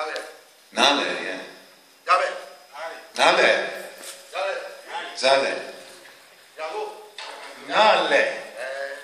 Nale. Nale, ja. Jabe. Nale. Jale. Sale. Jalu. Nale. Eh.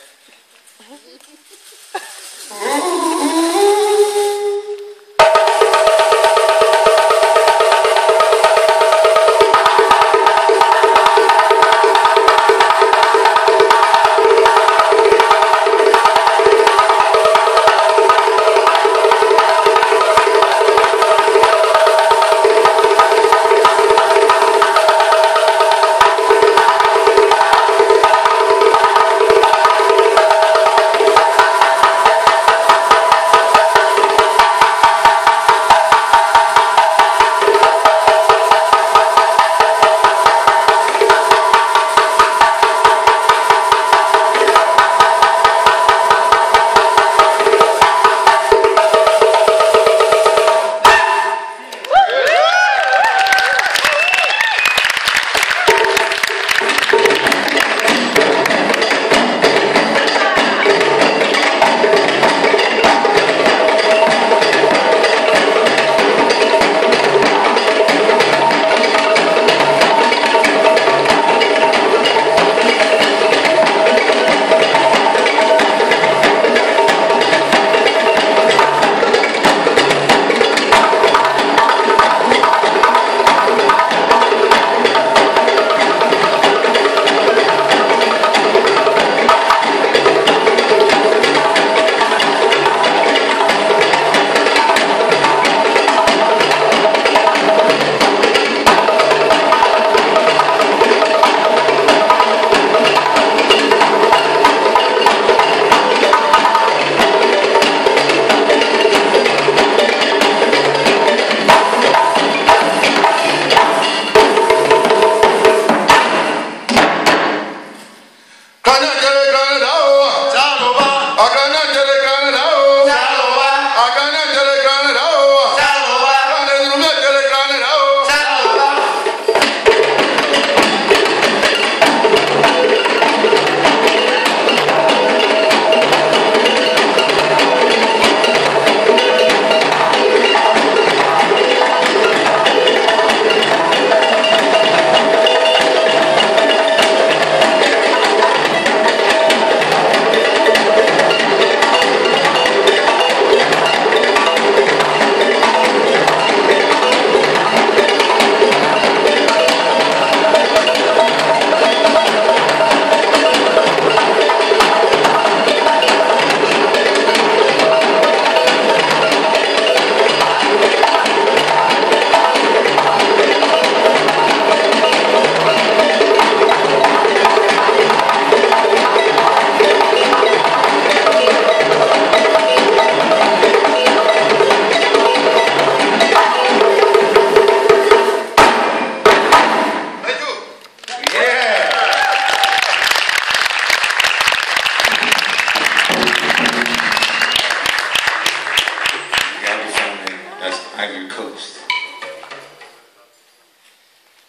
Ivory Coast.